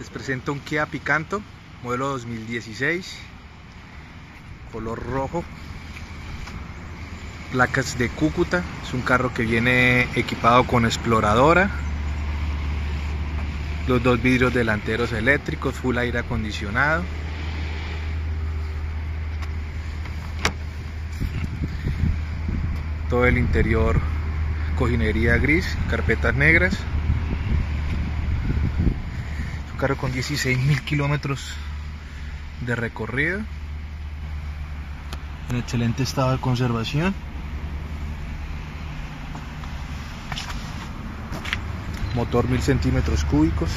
Les presento un Kia Picanto, modelo 2016, color rojo, placas de Cúcuta. Es un carro que viene equipado con exploradora, los dos vidrios delanteros eléctricos, full aire acondicionado. Todo el interior cojinería gris, carpetas negras carro con 16.000 kilómetros de recorrido. En excelente estado de conservación. Motor 1000 centímetros cúbicos.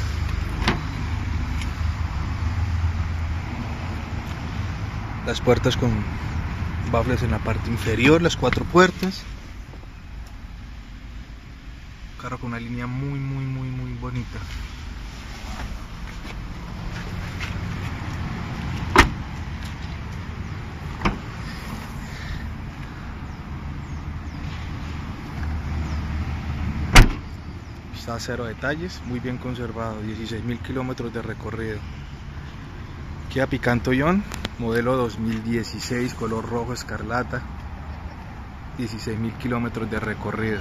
Las puertas con baffles en la parte inferior las cuatro puertas. Carro con una línea muy muy muy muy bonita Está a cero detalles, muy bien conservado, 16.000 kilómetros de recorrido. Kia Picanto Ion, modelo 2016, color rojo escarlata, 16.000 kilómetros de recorrido.